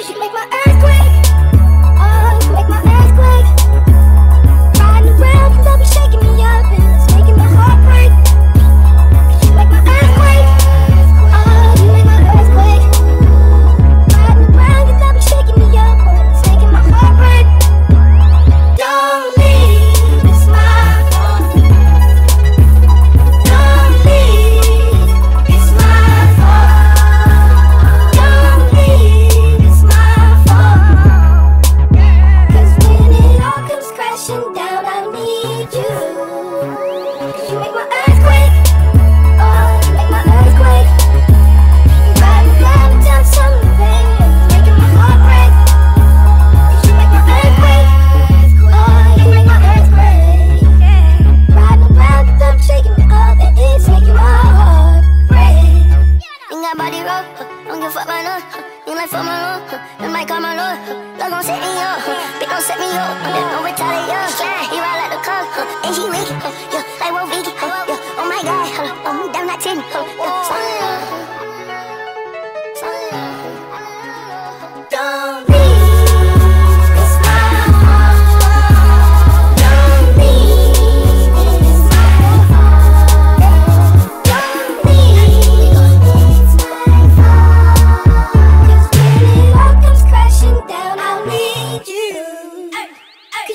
you should make my earthquake. That body roll, don't give a fuck my love. You like for my love, you might call my love. Love gon' set me up, bitch gon' set me up.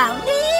I'll leave.